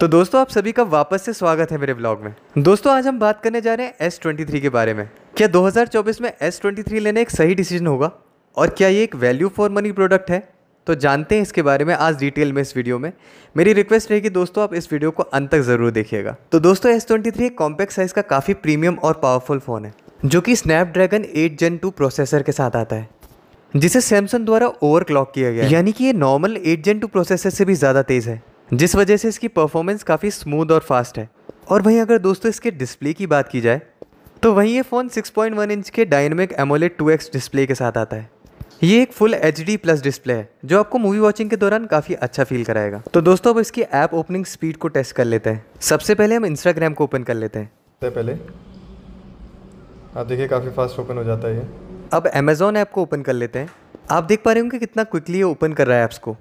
तो दोस्तों, आप सभी का वापस से स्वागत है मेरे ब्लॉग में। दोस्तों, आज हम बात करने जा रहे हैं S23 के बारे में। क्या 2024 में S23 लेने एक सही डिसीज़न होगा? और क्या ये एक वैल्यू फॉर मनी प्रोडक्ट है? तो जानते हैं इसके बारे में आज डिटेल में इस वीडियो में। मेरी रिक्वेस्ट रहेगी, दोस्तों, आप इस वीडियो को अंत तक ज़रूर देखिएगा। तो दोस्तों एस ट्वेंटी थ्री एक कॉम्पैक्ट साइज़ का काफ़ी प्रीमियम और पावरफुल फ़ोन है, जो कि स्नैपड्रैगन 8 जेन 2 प्रोसेसर के साथ आता है, जिसे सैमसंग द्वारा ओवर क्लॉक किया गया यानी कि ये नॉर्मल 8 जेन 2 प्रोसेसर से भी ज़्यादा तेज़ है। जिस वजह से इसकी परफॉर्मेंस काफ़ी स्मूथ और फास्ट है। और वहीं अगर दोस्तों इसके डिस्प्ले की बात की जाए तो वहीं ये फ़ोन 6.1 इंच के डायनेमिक एमोलेट 2x डिस्प्ले के साथ आता है। ये एक full H D plus display है जो आपको मूवी वॉचिंग के दौरान काफ़ी अच्छा फील कराएगा। तो दोस्तों अब इसकी ऐप ओपनिंग स्पीड को टेस्ट कर लेते हैं। सबसे पहले हम इंस्टाग्राम को ओपन कर लेते हैं। पहले आप देखिए काफ़ी फास्ट ओपन हो जाता है ये। अब अमेजोन ऐप को ओपन कर लेते हैं। आप देख पा रहे होंगे कितना क्विकली ये ओपन कर रहा है ऐप्स को।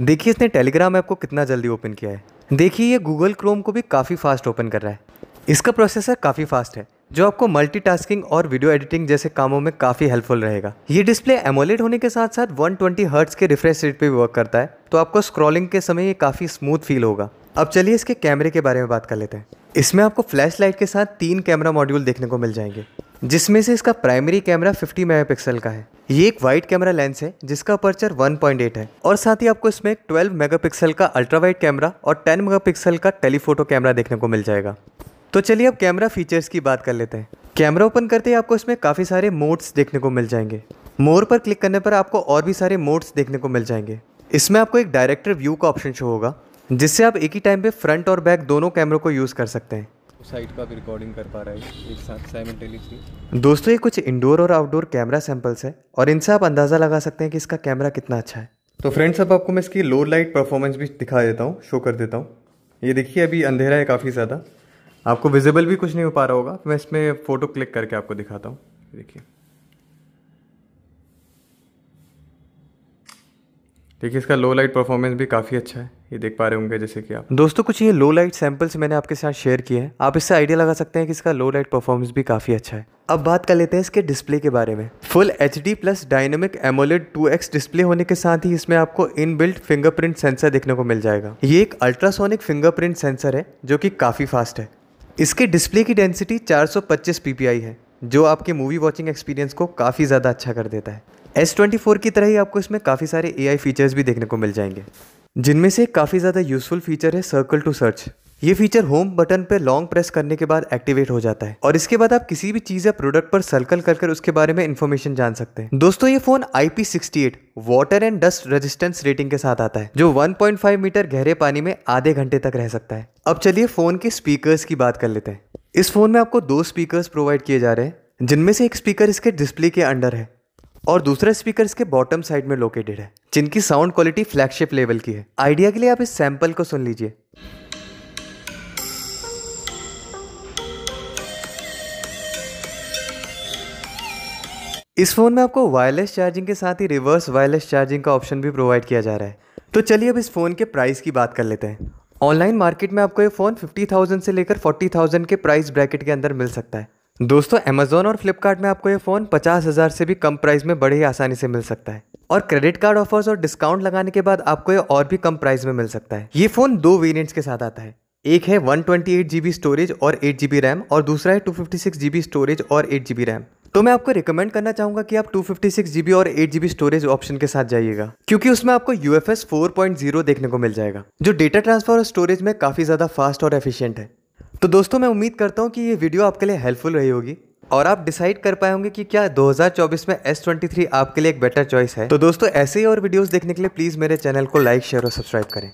देखिए, इसने टेलीग्राम ऐप को कितना जल्दी ओपन किया है। देखिए, ये गूगल क्रोम को भी काफ़ी फास्ट ओपन कर रहा है। इसका प्रोसेसर काफ़ी फास्ट है। जो आपको मल्टीटास्किंग और वीडियो एडिटिंग जैसे कामों में काफ़ी हेल्पफुल रहेगा। ये डिस्प्ले एमोलेड होने के साथ साथ 120 ट्वेंटी के रिफ्रेश रेट पे भी वर्क करता है तो आपको स्क्रॉलिंग के समय ये काफ़ी स्मूथ फील होगा। अब चलिए इसके कैमरे के बारे में बात कर लेते हैं। इसमें आपको फ्लैश लाइट के साथ तीन कैमरा मॉड्यूल देखने को मिल जाएँगे, जिसमें से इसका प्राइमरी कैमरा 50 मेगापिक्सल का है। ये एक वाइड कैमरा लेंस है, जिसका अपर्चर 1.8 है, और साथ ही आपको इसमें 12 मेगापिक्सल का अल्ट्रा वाइड कैमरा और 10 मेगापिक्सल का टेलीफोटो कैमरा देखने को मिल जाएगा। तो चलिए अब कैमरा फीचर्स की बात कर लेते हैं। कैमरा ओपन करते ही आपको इसमें काफ़ी सारे मोड्स देखने को मिल जाएँगे। मोर पर क्लिक करने पर आपको और भी सारे मोड्स देखने को मिल जाएँगे। इसमें आपको एक डायरेक्टर व्यू का ऑप्शन शो होगा जिससे आप एक ही टाइम पे फ्रंट और बैक दोनों कैमरों को यूज़ कर सकते हैं। साइड का भी रिकॉर्डिंग कर पा रहा है एक साथ साइमल्टेनियसली दोस्तों ये कुछ इंडोर और आउटडोर कैमरा सैंपल्स है और इनसे आप अंदाज़ा लगा सकते हैं कि इसका कैमरा कितना अच्छा है। तो फ्रेंड्स अब आपको मैं इसकी लो लाइट परफॉर्मेंस भी दिखा देता हूँ शो कर देता हूँ। ये देखिए अभी अंधेरा है काफ़ी ज़्यादा। आपको विजिबल भी कुछ नहीं हो पा रहा होगा। मैं इसमें फ़ोटो क्लिक करके आपको दिखाता हूँ। देखिए। देखिए, इसका लो लाइट परफॉर्मेंस भी काफ़ी अच्छा है। ये देख पा रहे होंगे जैसे कि आप। दोस्तों, कुछ ये लो लाइट सैंपल्स मैंने आपके साथ शेयर किए हैं। आप इससे आइडिया लगा सकते हैं कि इसका लो लाइट परफॉर्मेंस भी काफ़ी अच्छा है। अब बात कर लेते हैं इसके डिस्प्ले के बारे में। Full H D plus dynamic AMOLED two display होने के साथ ही इसमें आपको इन बिल्ट फिंगरप्रिंट सेंसर देखने को मिल जाएगा। ये एक अल्ट्रासोनिक फिंगरप्रिंट सेंसर है, जो कि काफ़ी फास्ट है। इसके डिस्प्ले की डेंसिटी 425 ppi है, जो आपके मूवी वॉचिंग एक्सपीरियंस को काफ़ी ज़्यादा अच्छा कर देता है। एस ट्वेंटी फोर की तरह ही आपको इसमें काफ़ी सारे AI फीचर्स भी देखने को मिल जाएँगे, जिनमें से काफ़ी ज़्यादा यूजफुल फीचर है सर्कल टू सर्च ये फीचर होम बटन पे लॉन्ग प्रेस करने के बाद एक्टिवेट हो जाता है। और इसके बाद आप किसी भी चीज़ या प्रोडक्ट पर सर्कल कर उसके बारे में इन्फॉर्मेशन जान सकते हैं। दोस्तों, ये phone IP68 water and dust resistance rating के साथ आता है, जो 1.5 मीटर गहरे पानी में आधे घंटे तक रह सकता है। अब चलिए फ़ोन के स्पीकर की बात कर लेते हैं। इस फ़ोन में आपको दो स्पीकर प्रोवाइड किए जा रहे हैं, जिनमें से एक स्पीकर इसके डिस्प्ले के अंडर है और दूसरा स्पीकर इसके बॉटम साइड में लोकेटेड है, जिनकी साउंड क्वालिटी फ्लैगशिप लेवल की है। आइडिया के लिए आप इस सैंपल को सुन लीजिए। इस फ़ोन में आपको वायरलेस चार्जिंग के साथ ही रिवर्स वायरलेस चार्जिंग का ऑप्शन भी प्रोवाइड किया जा रहा है। तो चलिए अब इस फ़ोन के प्राइस की बात कर लेते हैं। ऑनलाइन मार्केट में आपको ये फ़ोन 50,000 से लेकर 40,000 के प्राइस ब्रैकेट के अंदर मिल सकता है। दोस्तों अमेजोन और फ्लिपकार्ट में आपको ये फ़ोन पचास हज़ार से भी कम प्राइस में बड़े ही आसानी से मिल सकता है। और क्रेडिट कार्ड ऑफर्स और डिस्काउंट लगाने के बाद आपको ये और भी कम प्राइस में मिल सकता है। ये फ़ोन दो वेरियंट्स के साथ आता है। एक है वन ट्वेंटी स्टोरेज और एट रैम और दूसरा है टू फिफ्टी स्टोरेज और एट रैम तो मैं आपको रिकमेंड करना चाहूँगा कि आप टू फिफ्टी और एट जीबी स्टोरेज ऑप्शन के साथ जाइएगा, क्योंकि उसमें आपको यू एफ़ एस देखने को मिल जाएगा, जो डेटा ट्रांसफ़र और स्टोरेज में काफ़ी ज़्यादा फास्ट और एफिशिएंट है। तो दोस्तों, मैं उम्मीद करता हूँ कि ये वीडियो आपके लिए हेल्पफुल रही होगी और आप डिसाइड कर पाए होंगे कि क्या 2024 में S23 आपके लिए एक बेटर चॉइस है। तो दोस्तों, ऐसे ही और वीडियोस देखने के लिए प्लीज़ मेरे चैनल को लाइक शेयर और सब्सक्राइब करें।